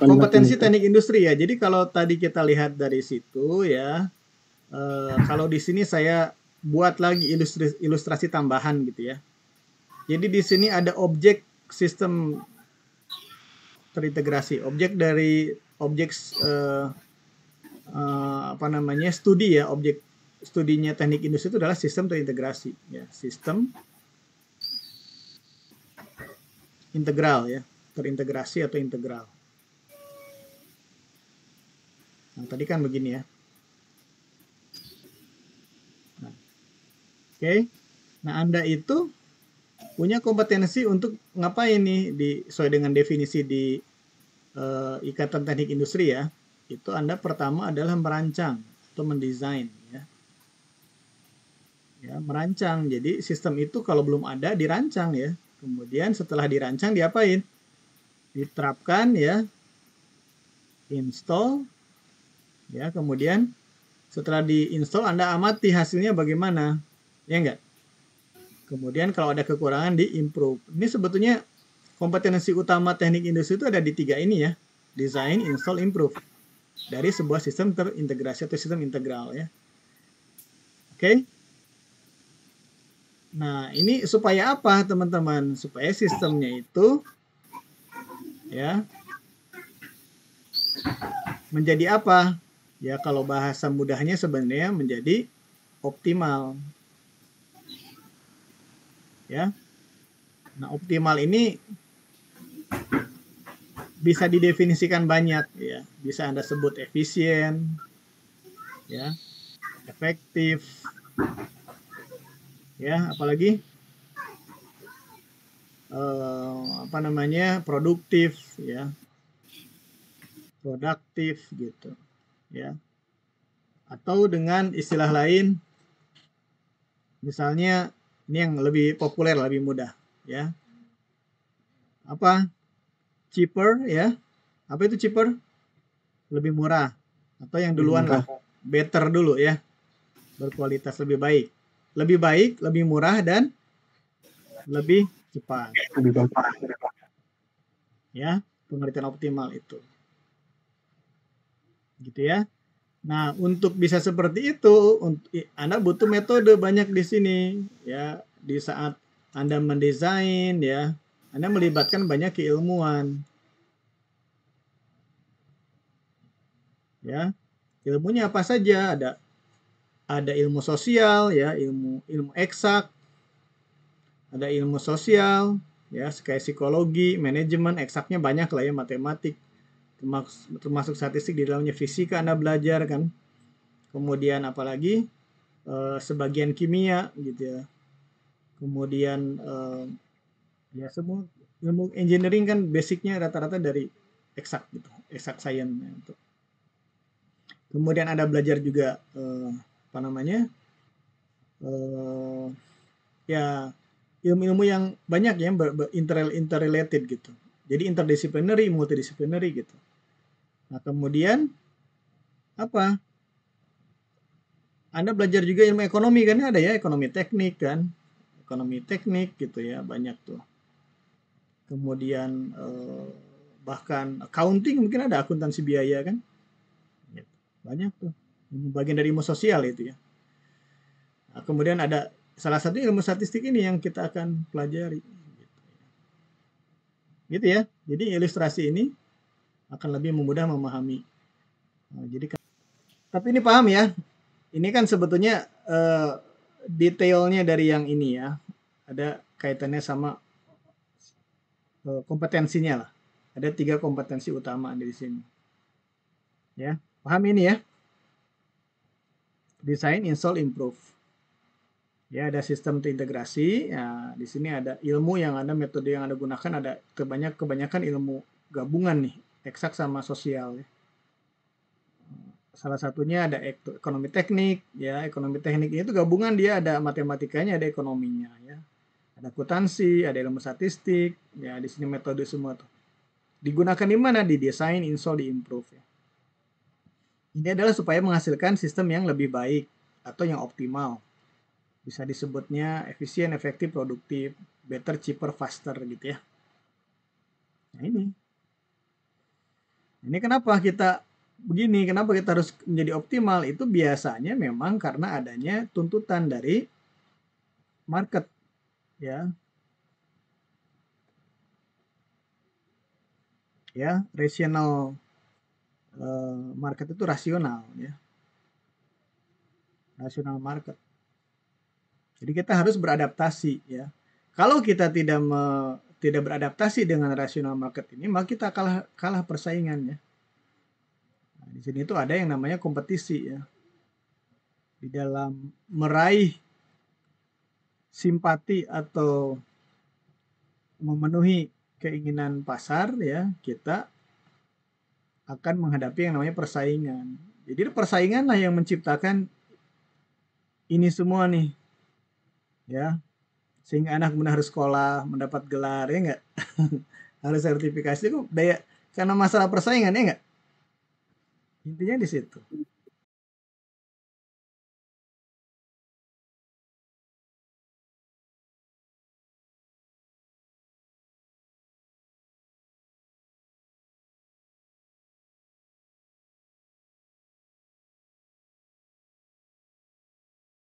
Kompetensi teknik industri ya. Jadi kalau tadi kita lihat dari situ ya, eh, kalau di sini saya buat lagi ilustrasi, ilustrasi tambahan gitu ya. Jadi di sini ada objek sistem terintegrasi, objek dari objek eh, eh, apa namanya studi ya, objek studinya teknik industri itu adalah sistem terintegrasi ya, sistem integral ya, terintegrasi atau integral. Nah, tadi kan begini ya. Nah, Oke. Okay. Nah, Anda itu punya kompetensi untuk ngapain nih di sesuai dengan definisi di uh, Ikatan Teknik Industri ya. Itu Anda pertama adalah merancang atau mendesain ya. Ya, merancang. Jadi sistem itu kalau belum ada dirancang ya. Kemudian setelah dirancang diapain? Diterapkan ya. Install ya kemudian setelah diinstal Anda amati hasilnya bagaimana. Ya enggak? Kemudian kalau ada kekurangan di improve ini sebetulnya kompetensi utama teknik industri itu ada di tiga ini ya. Design install improve. Dari sebuah sistem terintegrasi atau sistem integral ya. Oke? Nah ini supaya apa teman-teman? Supaya sistemnya itu ya menjadi apa ya kalau bahasa mudahnya sebenarnya menjadi optimal. Ya. Nah, optimal ini bisa didefinisikan banyak ya. Bisa Anda sebut efisien ya, efektif ya, apalagi eh, apa namanya? produktif ya. Produktif gitu ya. Atau dengan istilah lain misalnya ini yang lebih populer lebih mudah ya. Apa? Cheaper ya. Apa itu cheaper? Lebih murah. Atau yang duluan lah. Better dulu ya. Berkualitas lebih baik. Lebih baik lebih murah dan lebih cepat. Lebih baik. Ya pengertian optimal itu gitu ya. Nah, untuk bisa seperti itu, Anda butuh metode banyak di sini ya. Di saat Anda mendesain ya, Anda melibatkan banyak keilmuan. Ya. Ilmunya apa saja? Ada ada ilmu sosial ya, ilmu ilmu eksak. Ada ilmu sosial ya, kayak psikologi, manajemen, eksaknya banyak lah ya, matematik termasuk, termasuk statistik di dalamnya fisika Anda belajar kan? Kemudian apalagi uh, sebagian kimia gitu ya. Kemudian uh, ya semua ilmu engineering kan basicnya rata-rata dari eksak gitu eksak science gitu. kemudian ada belajar juga uh, apa namanya uh, ya ilmu-ilmu yang banyak ya interrelated gitu jadi interdisciplinary multidisciplinary gitu Nah, kemudian apa? Anda belajar juga ilmu ekonomi kan ada ya, ekonomi teknik kan. Ekonomi teknik gitu ya, banyak tuh. Kemudian eh, bahkan accounting mungkin ada akuntansi biaya kan. Gitu. Banyak tuh. Bagian dari ilmu sosial itu ya. Nah, kemudian ada salah satu ilmu statistik ini yang kita akan pelajari. Gitu ya. Jadi ilustrasi ini akan lebih mudah memahami. Nah, jadi tapi ini paham ya. Ini kan sebetulnya uh, detailnya dari yang ini ya. Ada kaitannya sama uh, kompetensinya lah. Ada tiga kompetensi utama di sini. Ya, paham ini ya? Design, install, improve. Ya, ada sistem terintegrasi. Ya, di sini ada ilmu yang ada, metode yang Anda gunakan, ada kebanyak kebanyakan ilmu gabungan nih eksak sama sosial ya. Salah satunya ada ekonomi teknik ya, ekonomi teknik itu gabungan dia ada matematikanya, ada ekonominya ya. Ada akuntansi, ada ilmu statistik, ya di sini metode semua tuh. Digunakan di mana? Di desain, install, di improve ya. Ini adalah supaya menghasilkan sistem yang lebih baik atau yang optimal. Bisa disebutnya efisien, efektif, produktif, better, cheaper, faster gitu ya. Nah ini Ini kenapa kita begini, kenapa kita harus menjadi optimal? Itu biasanya memang karena adanya tuntutan dari market ya. Ya, rational eh, market itu rasional ya. Rasional market. Jadi kita harus beradaptasi ya. Kalau kita tidak me, tidak beradaptasi dengan rasional market ini, maka kita kalah kalah persaingannya. Nah, di sini itu ada yang namanya kompetisi ya. Di dalam meraih simpati atau memenuhi keinginan pasar ya, kita akan menghadapi yang namanya persaingan. Jadi persaingan lah yang menciptakan ini semua nih. Ya, sehingga anak benar harus sekolah mendapat gelar ya enggak? Harus sertifikasi. Itu daya karena masalah persaingan ya enggak? Intinya di situ